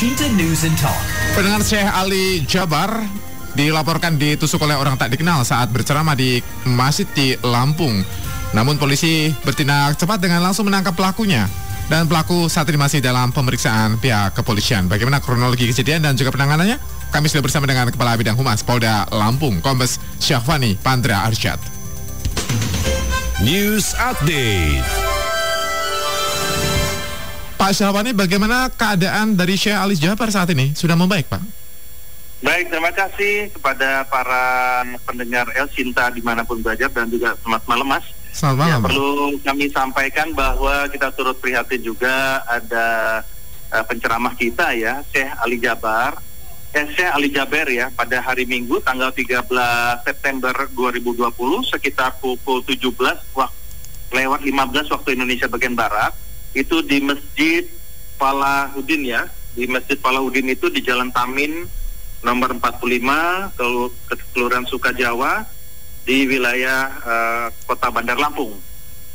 Cinta News and Talk. Pendengar Syekh Ali Jabar dilaporkan ditusuk oleh orang tak dikenal saat berceramah di masjid di Lampung. Namun polisi bertindak cepat dengan langsung menangkap pelakunya. Dan pelaku saat ini masih dalam pemeriksaan pihak kepolisian. Bagaimana kronologi kejadian dan juga penanganannya? Kami sudah bersama dengan Kepala Bidang Humas Polda Lampung, Kombes Syahfani Pandra Arsyad. News Update. Pak Syahfani, bagaimana keadaan dari Syekh Ali Jabar saat ini? Sudah membaik, Pak? Baik, terima kasih kepada para pendengar El Cinta di mana pun belajar dan juga selamat malam Mas. Selamat Ya, malam, Pak. perlu kami sampaikan bahwa kita turut prihatin juga ada eh, penceramah kita ya, Syekh Ali Jabar. Eh, Syekh Ali Jaber ya, pada hari Minggu tanggal 13 September 2020 sekitar pukul 17 wak- lewat 15 waktu Indonesia bagian Barat itu di Masjid Falahudin ya. Di Masjid Falahudin itu di Jalan Tamin nomor 45 Kelu- Ke- Kelurahan Sukajawa di wilayah eh, Kota Bandar Lampung.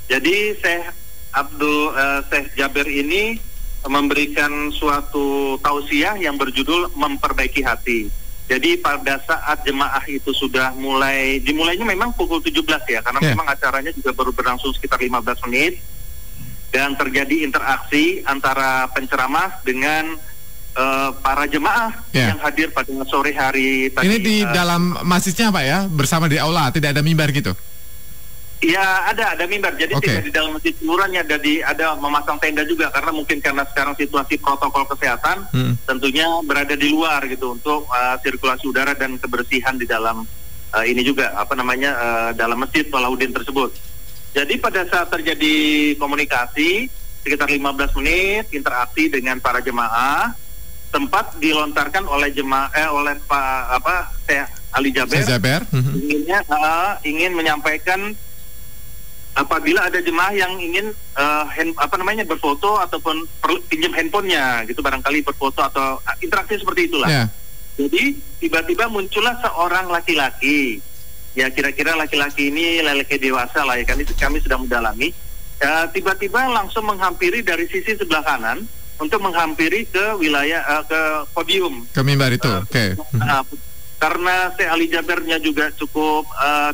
Jadi Syekh Abdul eh, Syekh Jaber ini memberikan suatu tausiah yang berjudul memperbaiki hati. Jadi pada saat jemaah itu sudah mulai dimulainya memang pukul 17 ya karena Ya. memang acaranya juga baru berlangsung sekitar 15 menit dan terjadi interaksi antara penceramah dengan eh, para jemaah Ya. yang hadir pada sore hari tadi. Ini di eh, dalam masjidnya, Pak ya? Bersama di aula, tidak ada mimbar gitu? Ya ada ada mimbar. Jadi Oke. tidak di dalam masjid kelurahannya ada di ada memasang tenda juga karena mungkin karena sekarang situasi protokol kesehatan Hmm. tentunya berada di luar gitu untuk uh, sirkulasi udara dan kebersihan di dalam uh, ini juga apa namanya uh, dalam masjid Walaudin tersebut. Jadi pada saat terjadi komunikasi sekitar 15 menit interaksi dengan para jemaah tempat dilontarkan oleh jemaah eh, oleh Pak apa Syekh Ali Jaber Jaber? Mhm. inginnya uh, ingin menyampaikan apabila ada jemaah yang ingin uh, hand, apa namanya berfoto ataupun perlu pinjam handphonenya gitu barangkali berfoto atau uh, interaksi seperti itulah. Ya. Jadi tiba-tiba muncullah seorang laki-laki. Ya kira-kira laki-laki ini lelaki dewasa lah ya kami kami sudah mendalami. Ya, tiba-tiba langsung menghampiri dari sisi sebelah kanan untuk menghampiri ke wilayah uh, ke podium Ke mimbar itu, Uh, oke. Mhm. Nah, karena Syekh Ali Jabernya juga cukup eh,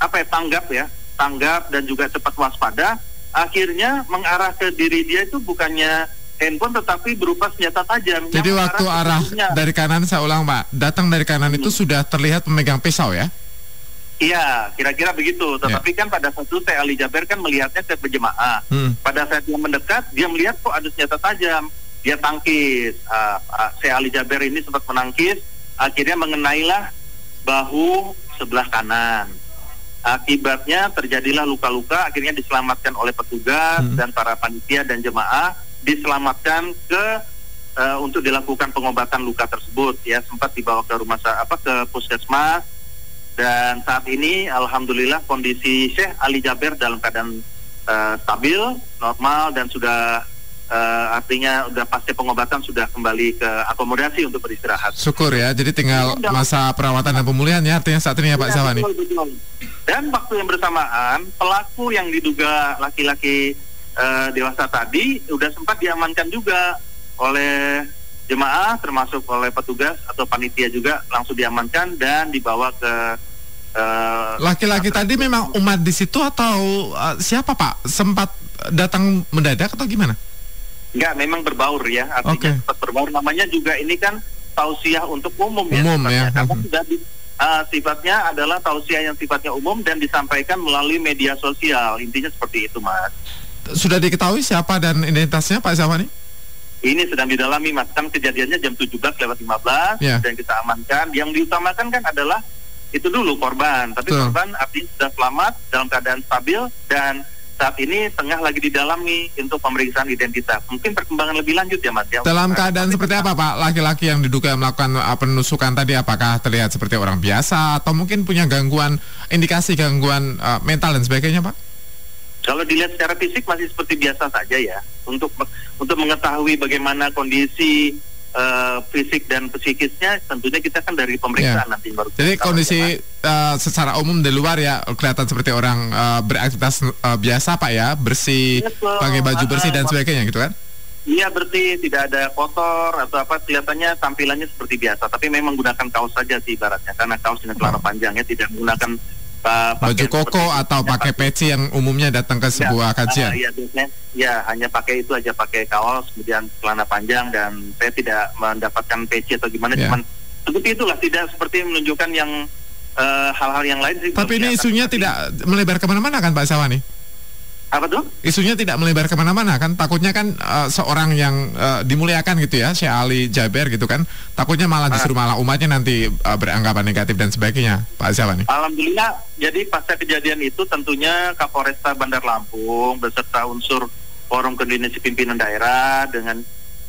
apa ya tanggap ya, tanggap dan juga cepat waspada, akhirnya mengarah ke diri dia itu bukannya handphone tetapi berupa senjata tajam. Jadi waktu arah dari kanan, saya ulang Pak, datang dari kanan itu Hmm. sudah terlihat memegang pisau ya? Iya, kira-kira begitu. Ya. Tetapi kan pada saat itu Syekh Ali Jaber kan melihatnya ke berjemaah. Hmm. Pada saat dia mendekat, dia melihat kok ada senjata tajam. Dia tangkis. Ah, Syekh Ali Jaber ini sempat menangkis, akhirnya mengenailah bahu sebelah kanan. Akibatnya terjadilah luka-luka, akhirnya diselamatkan oleh petugas Hmm. dan para panitia dan jemaah diselamatkan ke eh, untuk dilakukan pengobatan luka tersebut. Ya sempat dibawa ke rumah apa ke puskesmas dan saat ini alhamdulillah kondisi Syekh Ali Jaber dalam keadaan eh, stabil, normal dan sudah eh, artinya sudah pasca pengobatan sudah kembali ke akomodasi untuk beristirahat. Syukur ya, jadi tinggal masa perawatan dan pemulihan ya artinya saat ini ya Pak Ya, betul. Dan waktu yang bersamaan pelaku yang diduga laki-laki eh, dewasa tadi sudah sempat diamankan juga oleh jemaah termasuk oleh petugas atau panitia juga langsung diamankan dan dibawa ke eh, Laki-laki tadi memang umat di situ atau uh, siapa Pak? Sempat datang mendadak atau gimana? Enggak, memang berbaur ya. Artinya Oke. sempat berbaur. Namanya juga ini kan tausiah untuk umum ya. Umum sifatnya. ya. Karena Mhm. sudah di, ah, sifatnya adalah tausiah yang sifatnya umum dan disampaikan melalui media sosial. Intinya seperti itu, Mas. Sudah diketahui siapa dan identitasnya Pak Syahwani? Ini sedang didalami, Mas. Kan kejadiannya jam 17 lewat 15 Ya. dan kita amankan. Yang diutamakan kan adalah itu dulu korban. Tapi Betul. korban artinya sudah selamat dalam keadaan stabil dan saat ini tengah lagi didalami untuk pemeriksaan identitas. Mungkin perkembangan lebih lanjut ya, Mas. Ya. Dalam keadaan seperti apa Pak? Laki-laki yang diduga melakukan uh, penusukan tadi apakah terlihat seperti orang biasa atau mungkin punya gangguan indikasi gangguan uh, mental dan sebagainya Pak? Kalau dilihat secara fisik masih seperti biasa saja ya. Untuk untuk mengetahui bagaimana kondisi eh, fisik dan psikisnya, tentunya kita kan dari pemeriksaan Ya. nanti baru. Jadi kondisi uh, secara umum di luar ya kelihatan seperti orang uh, beraktivitas uh, biasa Pak ya, bersih, Betul. pakai baju bersih dan Ah, sebagainya gitu kan? Iya bersih, tidak ada kotor atau apa kelihatannya tampilannya seperti biasa, tapi memang gunakan kaos saja sih ibaratnya karena kaos dengan celana Oh. panjangnya tidak menggunakan uh, Baju koko atau Ya, pakai peci yang umumnya datang ke Ya, sebuah kajian. uh, Iya biasanya, ya hanya pakai itu aja pakai kaos, kemudian celana panjang dan saya tidak mendapatkan peci atau gimana, Ya. cuman seperti itulah tidak seperti menunjukkan yang uh, hal-hal yang lain. sih Tapi ini isunya tidak melebar ke mana-mana kan Pak Sawani? Apa tuh? Isunya tidak melebar ke mana-mana kan? Takutnya kan eh, seorang yang eh, dimuliakan gitu ya, Syekh Ali Jaber gitu kan? Takutnya malah justru malah umatnya nanti eh, beranggapan negatif dan sebagainya, Pak Sawani. Alhamdulillah, jadi pasca kejadian itu tentunya Kapolresta Bandar Lampung beserta unsur Forum Koordinasi Pimpinan Daerah dengan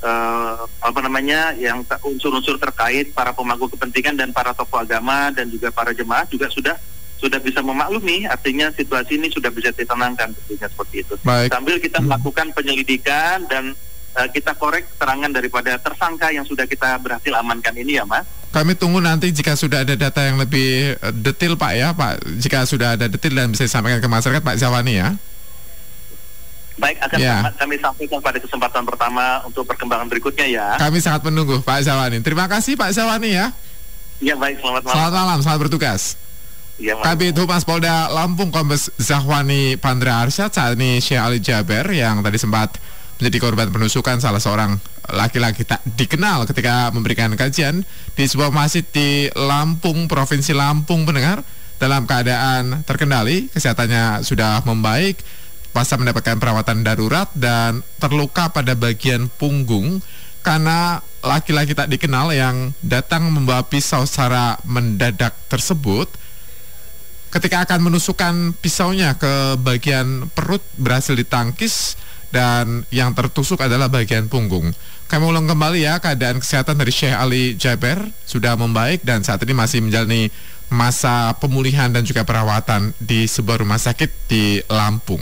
eh, apa namanya yang unsur-unsur terkait para pemangku kepentingan dan para tokoh agama dan juga para jemaah juga sudah sudah bisa memaklumi artinya situasi ini sudah bisa ditenangkan tentunya seperti itu. Baik. Sambil kita melakukan penyelidikan dan eh, kita korek keterangan daripada tersangka yang sudah kita berhasil amankan ini ya Mas. Kami tunggu nanti jika sudah ada data yang lebih eh, detail Pak ya, Pak. Jika sudah ada detail dan bisa disampaikan ke masyarakat Pak Sawani ya. Baik, akan Ya. kami sampaikan pada kesempatan pertama untuk perkembangan berikutnya ya. Kami sangat menunggu Pak Sawani. Terima kasih Pak Sawani ya. Ya baik, selamat malam. Selamat malam, selamat bertugas. Ya. Kabit Humas Polda Lampung Kombes Zahwani Pandra Arsyad saat ini Syekh Ali Jaber yang tadi sempat menjadi korban penusukan salah seorang laki-laki tak dikenal ketika memberikan kajian di sebuah masjid di Lampung, Provinsi Lampung pendengar dalam keadaan terkendali, kesehatannya sudah membaik, pasca mendapatkan perawatan darurat dan terluka pada bagian punggung karena laki-laki tak dikenal yang datang membawa pisau secara mendadak tersebut ketika akan menusukkan pisaunya ke bagian perut berhasil ditangkis dan yang tertusuk adalah bagian punggung. Kami ulang kembali ya keadaan kesehatan dari Syekh Ali Jaber sudah membaik dan saat ini masih menjalani masa pemulihan dan juga perawatan di sebuah rumah sakit di Lampung.